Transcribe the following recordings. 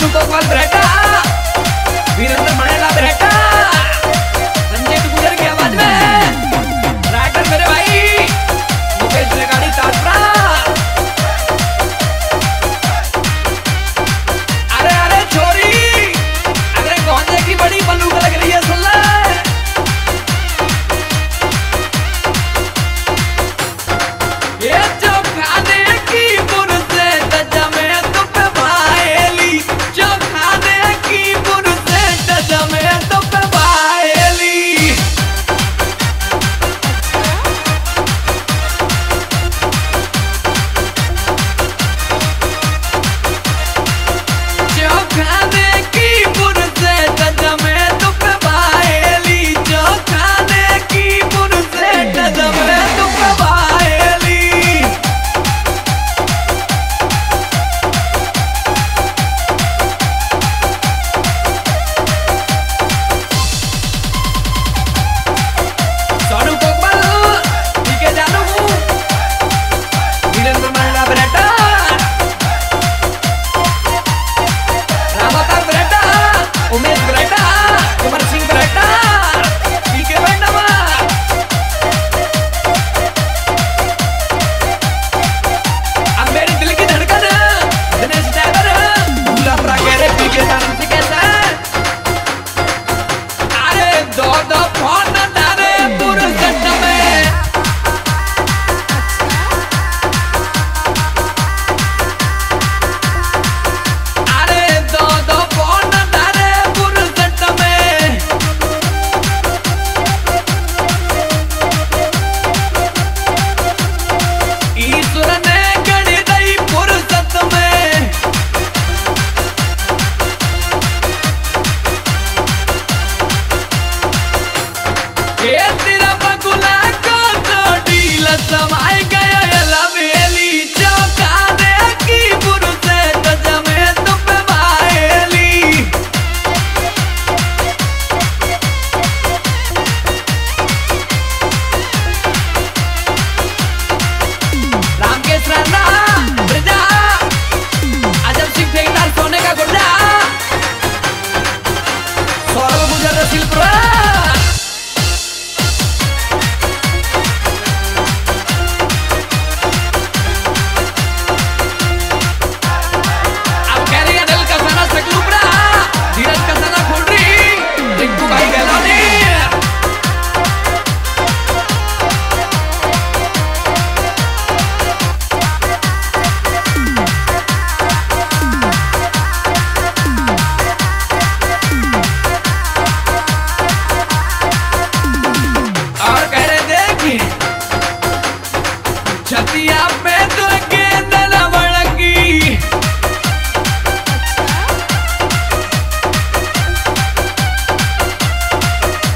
un poco apretada. Miren, hermano.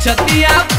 छतिया